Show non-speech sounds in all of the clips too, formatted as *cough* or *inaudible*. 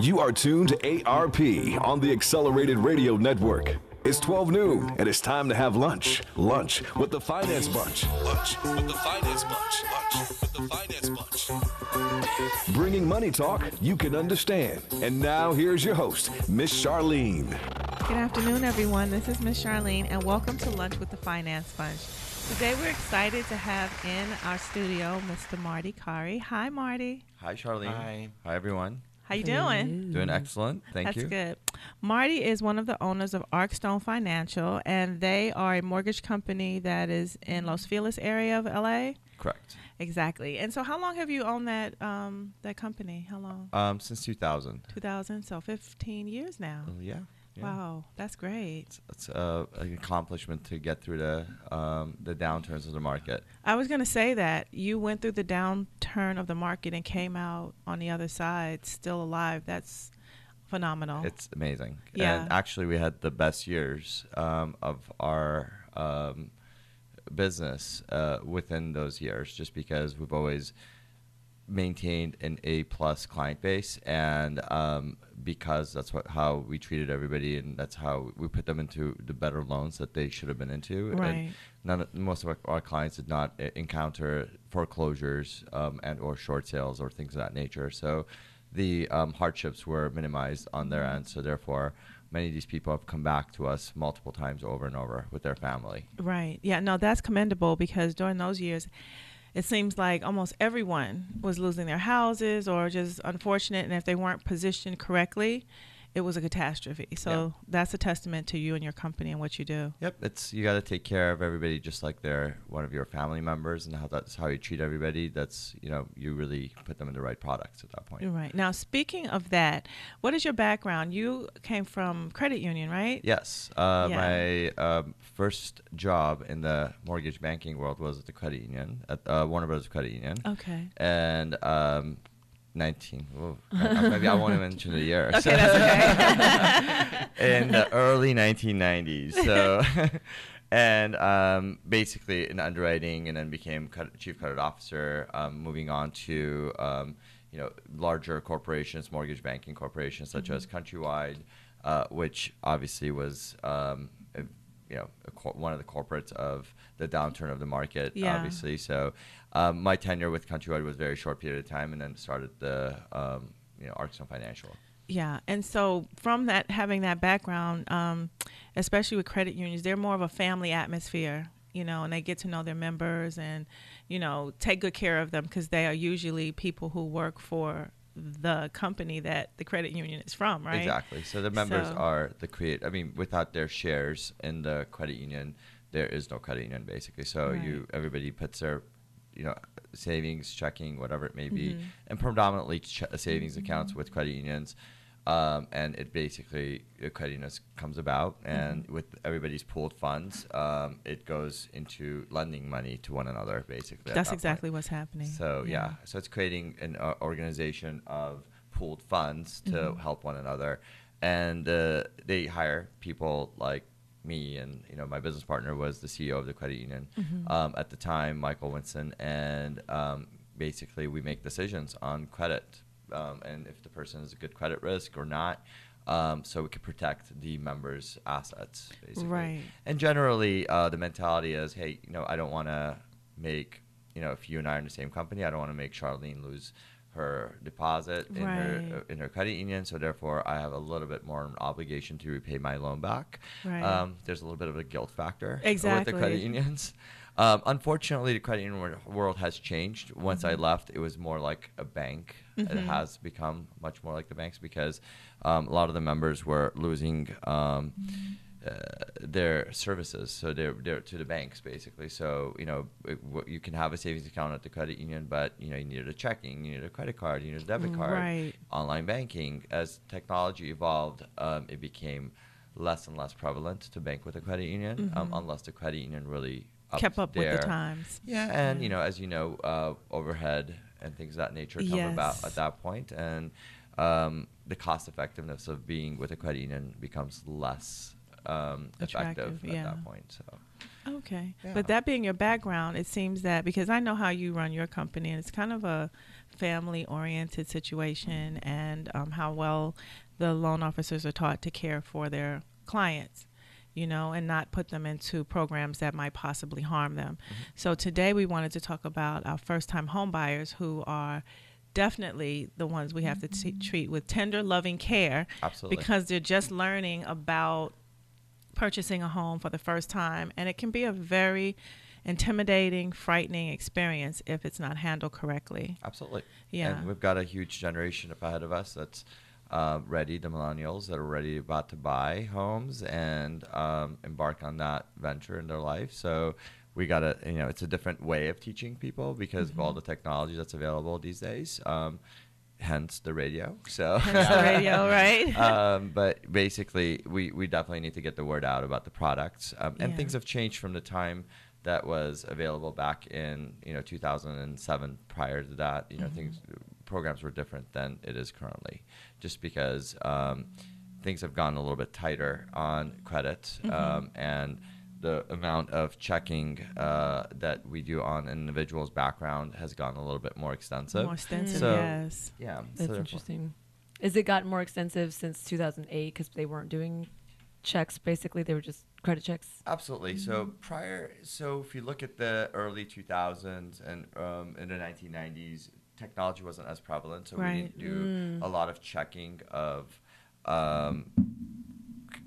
You are tuned to ARP on the Accelerated Radio Network. It's 12 noon, and it's time to have lunch. Lunch with the Finance Bunch. Lunch with the Finance Bunch. Lunch with the Finance Bunch. Bringing money talk you can understand. And now here's your host, Miss Charline. Good afternoon, everyone. This is Miss Charline, and welcome to Lunch with the Finance Bunch. Today, we're excited to have in our studio Mr. Mardi Kari. Hi, Mardi. Hi, Charline. Hi. Hi, everyone. How you doing? Doing excellent. Thank That's you. That's good. Mardi is one of the owners of Arcstone Financial, and they are a mortgage company that is in Los Feliz area of LA. Correct. Exactly. And so, how long have you owned that um, that company? How long? Um, since 2000. 2000. So, 15 years now. Uh, yeah. Yeah. Wow, that's great. It's, it's uh, an accomplishment to get through the um, the downturns of the market. I was going to say that you went through the downturn of the market and came out on the other side still alive. That's phenomenal. It's amazing. Yeah. And actually, we had the best years um, of our um, business uh, within those years, just because we've always maintained an A plus client base, and um, because that's what how we treated everybody, and that's how we put them into the better loans that they should have been into. Right. And none of, most of our, our clients did not uh, encounter foreclosures um, and or short sales or things of that nature. So the um, hardships were minimized on their end. So therefore, many of these people have come back to us multiple times over and over with their family. right. Yeah, no, that's commendable because during those years, it seems like almost everyone was losing their houses or just unfortunate. And if they weren't positioned correctly, it was a catastrophe. So that's a testament to you and your company and what you do. Yep, it's you got to take care of everybody just like they're one of your family members, and how that's how you treat everybody. That's you know you really put them in the right products at that point. Right. Now, speaking of that, what is your background? You came from credit union, right? Yes, uh, Yeah. my um, first job in the mortgage banking world was at the credit union, at uh, Warner Brothers Credit Union, Okay. and um, 19. Oh, *laughs* maybe I won't mention the year. Okay, that's okay. *laughs* in the early 1990s. So, *laughs* and um, basically in underwriting, and then became credit, chief credit officer. Um, moving on to um, you know larger corporations, mortgage banking corporations such as Countrywide, uh, which obviously was. Um, you know, a cor- one of the corporates of the downturn of the market, Yeah. obviously. So, um, my tenure with Countrywide was a very short period of time, and then started the um, you know Arcstone Financial. Yeah, and so from that, having that background, um, especially with credit unions, they're more of a family atmosphere, you know, and they get to know their members and, you know, take good care of them because they are usually people who work for the company that the credit union is from, right? Exactly. So the members So- are the create. I mean, without their shares in the credit union, there is no credit union basically. So you everybody puts their, you know, savings, checking, whatever it may be, Mm-hmm. and predominantly ch- savings accounts with credit unions. Um, and it basically the credit unions comes about, and Mm-hmm. with everybody's pooled funds, um, it goes into lending money to one another, basically. That's that point. exactly what's happening. So yeah. so it's creating an uh, organization of pooled funds to Mm-hmm. help one another, and uh, they hire people like me and you know my business partner was the CEO of the credit union Mm-hmm. um, at the time, Michael Winston, and um, basically we make decisions on credit um, and if the person is a good credit risk or not. Um, so we can protect the members' assets, basically. Right. And generally, uh, the mentality is, hey, you know, I don't want to make, you know, if you and I are in the same company, I don't want to make Charline lose her deposit in her Right. uh, in her credit union. So therefore, I have a little bit more obligation to repay my loan back. Right. Um, there's a little bit of a guilt factor with the credit unions. Um, unfortunately, the credit union world has changed. Once Mm-hmm. I left, it was more like a bank. It has become much more like the banks because um, a lot of the members were losing um, uh, their services, so they're, they're to the banks basically. So you know, it, w- you can have a savings account at the credit union, but you know you need a checking, you need a credit card, you need a debit card, Right. online banking. As technology evolved, um, it became less and less prevalent to bank with a credit union, um, unless the credit union really Mm-hmm. Kept up with the times. Yeah, and you know, as you know, uh, overhead and things of that nature come about at that point, and um, the cost effectiveness of being with a credit union becomes less um, effective Attractive, at yeah. that point. So Okay. Yeah. But that being your background, it seems that because I know how you run your company and it's kind of a family oriented situation and um, how well the loan officers are taught to care for their clients you know, and not put them into programs that might possibly harm them. Mm-hmm. So today we wanted to talk about our first time home buyers who are definitely the ones we have to t- treat with tender, loving care. Absolutely. Because they're just learning about purchasing a home for the first time. And it can be a very intimidating, frightening experience if it's not handled correctly. Absolutely. Yeah. And we've got a huge generation up ahead of us that's uh, ready, the millennials that are ready about to buy homes and um, embark on that venture in their life. So we got to, you know, it's a different way of teaching people because mm-hmm. of all the technology that's available these days. Um, hence the radio. So hence the *laughs* radio, right? *laughs* um, but basically, we, we definitely need to get the word out about the products. Um, and Yeah. things have changed from the time that was available back in you know 2007. Prior to that, you know Mhm. things programs were different than it is currently, just because um, things have gone a little bit tighter on credit Mhm. um, and the amount of checking uh, that we do on an individual's background has gotten a little bit more extensive. More extensive, So- yes. Yeah, That's therefore- interesting. Is it gotten more extensive since 2008 because they weren't doing checks? Basically, they were just credit checks. Absolutely. So prior, so if you look at the early 2000s and um, in the 1990s, technology wasn't as prevalent, so Right. we didn't do Mm. a lot of checking of um, c-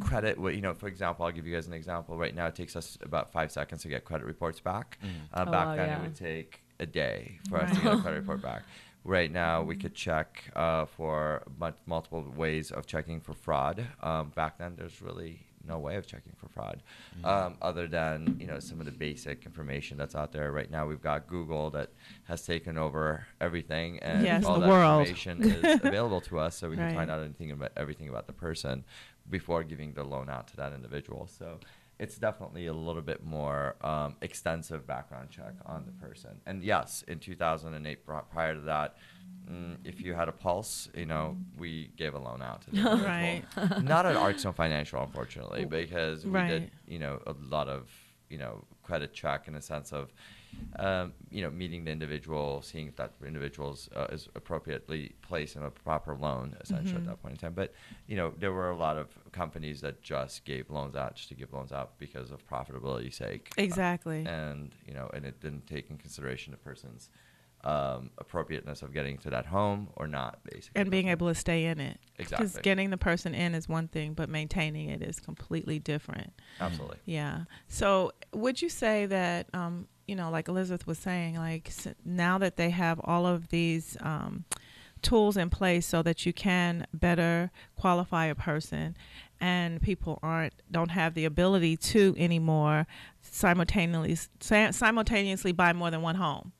credit. Wh- You know, for example, I'll give you guys an example. Right now, it takes us about five seconds to get credit reports back. Uh, Oh, back wow, then, yeah. it would take a day for us to get a credit report back. Right now, we could check uh, for mu- multiple ways of checking for fraud. Um, back then, there's really no way of checking for fraud, um, other than you know some of the basic information that's out there. Right now, we've got Google that has taken over everything, and Yes, all the that world. information is *laughs* available to us, so we can find out anything about everything about the person before giving the loan out to that individual. So it's definitely a little bit more um, extensive background check on the person. And yes, in 2008, prior to that, mm, if you had a pulse, you know, we gave a loan out to the *laughs* individual. Right. *laughs* Not at Arcstone Financial, unfortunately, because we did, you know, a lot of, you know, credit check in a sense of, um, you know, meeting the individual, seeing if that individual uh, is appropriately placed in a proper loan, essentially Mhm. at that point in time. But you know, there were a lot of companies that just gave loans out just to give loans out because of profitability sake. Exactly. And you know, and it didn't take in consideration the person's um, appropriateness of getting to that home or not, basically. and being able to stay in it. Exactly. Because getting the person in is one thing, but maintaining it is completely different. Absolutely. Yeah. So would you say that, um, you know, like Elizabeth was saying, like now that they have all of these um, tools in place so that you can better qualify a person and people aren't don't have the ability to anymore simultaneously simultaneously buy more than one home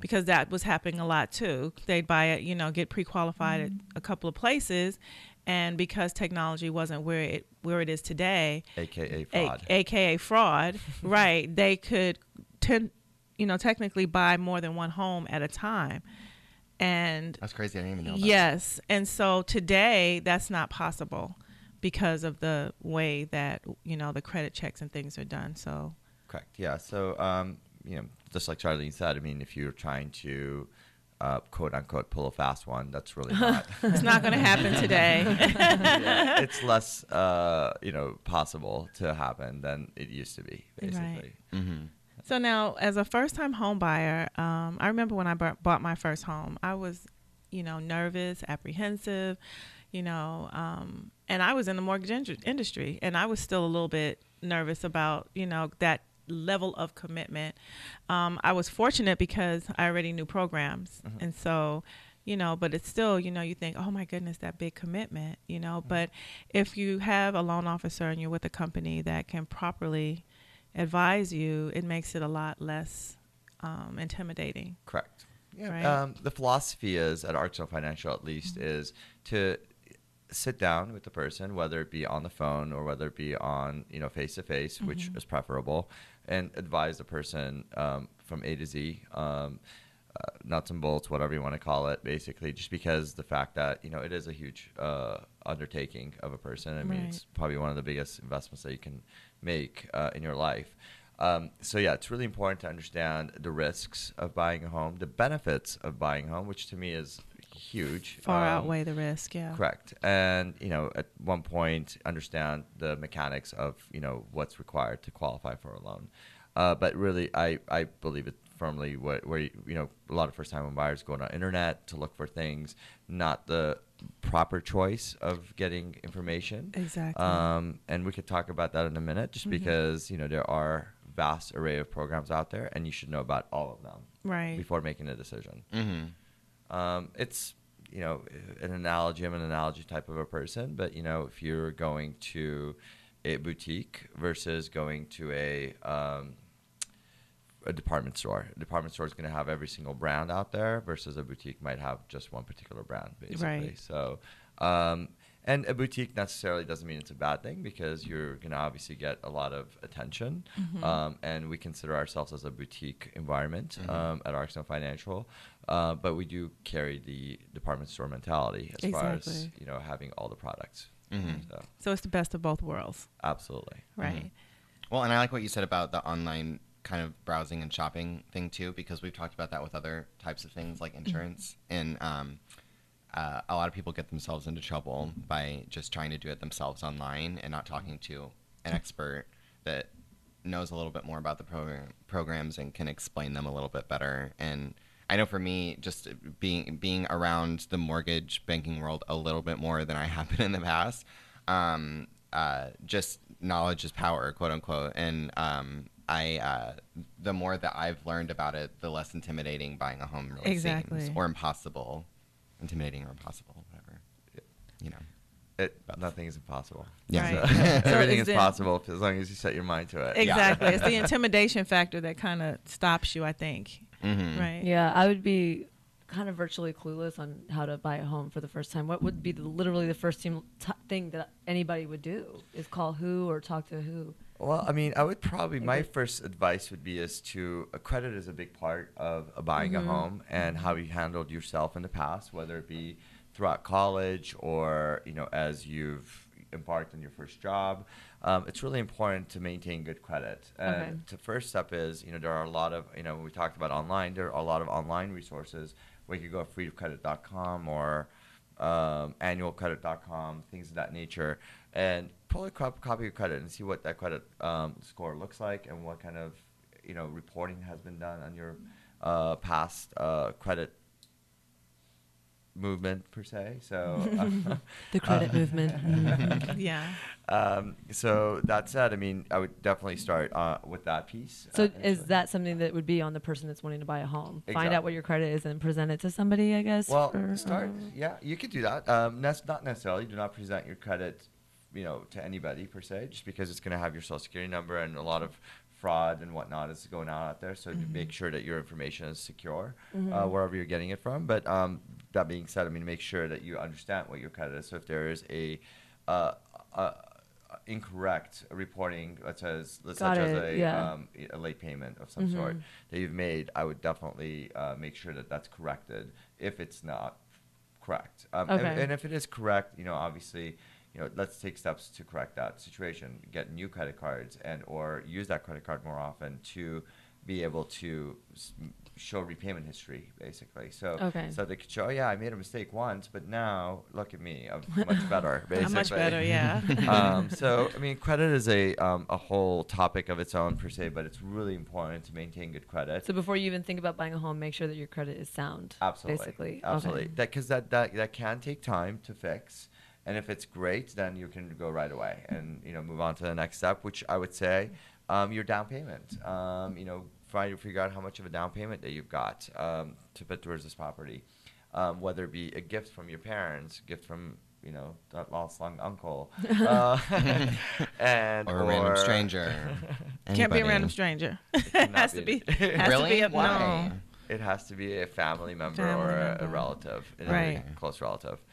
because that was happening a lot too they'd buy it you know get pre-qualified at a couple of places and because technology wasn't where it where it is today AKA a- fraud. aka fraud, *laughs* right? They could, ten, you know, technically buy more than one home at a time, and That's crazy. I didn't even know. About yes, and so today that's not possible because of the way that you know the credit checks and things are done. So Correct. Yeah. So, um, you know, just like Charline said, I mean, if you're trying to uh, quote unquote pull a fast one, that's really not. *laughs* it's not going to happen *laughs* today. yeah, it's less, uh, you know, possible to happen than it used to be, basically. that. Mm-hmm. So now, as a first-time home buyer, um, I remember when I bought bought my first home, I was, you know, nervous, apprehensive, you know, um, and I was in the mortgage indus- industry, and I was still a little bit nervous about, you know, that level of commitment. Um, I was fortunate because I already knew programs, Mhm. and so. You know, but it's still, you know, you think, oh my goodness, that big commitment, you know. But if you have a loan officer and you're with a company that can properly advise you, it makes it a lot less um, intimidating. Correct. Yeah. Right. Um, the philosophy is at Arcstone Financial, at least, is to sit down with the person, whether it be on the phone or whether it be on you know face to face, which Mhm. is preferable, and advise the person um, from A to Z. Um, uh, nuts and bolts, whatever you want to call it, basically, just because the fact that you know it is a huge uh, undertaking of a person. I mean, Right. it's probably one of the biggest investments that you can make uh, in your life. Um, so yeah, it's really important to understand the risks of buying a home, the benefits of buying a home, which to me is huge. Far Um, outweigh the risk. Yeah. Correct. And, you know, at one point, understand the mechanics of, you know, what's required to qualify for a loan. Uh, but really, I, I believe it firmly where, where, you you know, a lot of first time home buyers go on the internet to look for things, not the proper choice of getting information. Exactly. Um, and we could talk about that in a minute just Mhm. because, you know, there are vast array of programs out there and you should know about all of them Right. before making a decision. Mm-hmm. Um, it's you know an analogy. I'm an analogy type of a person, but you know if you're going to a boutique versus going to a um, a department store. A department store is going to have every single brand out there versus a boutique might have just one particular brand, basically. Right. So, um, and a boutique necessarily doesn't mean it's a bad thing because you're going to obviously get a lot of attention. Mhm. Um, and we consider ourselves as a boutique environment Mhm. um, at Arcstone Financial. Uh, but we do carry the department store mentality as far as you know having all the products. Mhm. So, So it's the best of both worlds. absolutely. Right. Well, and I like what you said about the online kind of browsing and shopping thing too, because we've talked about that with other types of things like insurance, and um, uh, a lot of people get themselves into trouble by just trying to do it themselves online and not talking to an expert that knows a little bit more about the program programs and can explain them a little bit better. And I know for me, just being being around the mortgage banking world a little bit more than I have been in the past, um, uh, just knowledge is power, quote unquote. And um, I, uh, the more that I've learned about it, the less intimidating buying a home really Exactly. seems, or impossible, intimidating or impossible, whatever. You know. It, nothing is impossible. Yeah. Right. So, *laughs* So *laughs* everything is is possible as long as you set your mind to it. Exactly. it's the intimidation factor that kind of stops you, I think. Mhm. Right. Yeah, I would be kind of virtually clueless on how to buy a home for the first time. What would be the, literally the first team, t- thing that anybody would do? Is call who or talk to who? Well, I mean, I would probably my first advice would be is to uh, credit is a big part of uh, buying Mm-hmm. a home and how you handled yourself in the past, whether it be throughout college or you know as you've embarked on your first job. Um, it's really important to maintain good credit. And Okay. the first step is you know there are a lot of you know we talked about online, there are a lot of online resources where you could go to freetocredit.com or um, annualcredit.com, things of that nature, and pull a cop- copy of credit and see what that credit um, score looks like and what kind of you know reporting has been done on your uh, past uh, credit movement per se. So. *laughs* The credit Uh, movement. *laughs* Yeah. Um, so that said, I mean, I would definitely start uh, with that piece. So uh, is that something that would be on the person that's wanting to buy a home? Find out what your credit is and present it to somebody, I guess. Well, for- start. uh, Yeah, you could do that. Um, that's not necessarily. Do not present your credit, you know, to anybody per se, just because it's going to have your social security number and a lot of fraud and whatnot is going on out there. So Mm-hmm. make sure that your information is secure uh, Mhm. wherever you're getting it from. But um, that being said, I mean, make sure that you understand what your credit is. So if there is a uh, uh, incorrect reporting, such as Got such as a, yeah. um, a late payment of some sort Mhm. that you've made, I would definitely uh, make sure that that's corrected if it's not correct. Um, and- Okay. and, if it is correct, you know, obviously, you know, let's take steps to correct that situation. Get new credit cards and or use that credit card more often to be able to show repayment history, basically. So, Okay. so they could show, oh, yeah, I made a mistake once, but now look at me, I'm *laughs* much better. Basically. I'm much better, yeah. *laughs* um, so I mean, credit is a um, a whole topic of its own per se, but it's really important to maintain good credit. So before you even think about buying a home, make sure that your credit is sound. Absolutely, Basically. absolutely. Okay. That because that, that that can take time to fix, and if it's great, then you can go right away and you know move on to the next step, which I would say um, your down payment. Um, you know, try to figure out how much of a down payment that you've got um, to put towards this property, um, whether it be a gift from your parents, gift from you know that lost long uncle, *laughs* uh, *laughs* and Or a random or- stranger. *laughs* Can't be a random stranger. cannot has to be. be. Has really? to be a, Why? No. It has to be a family member Family or a, a member. relative, a close relative.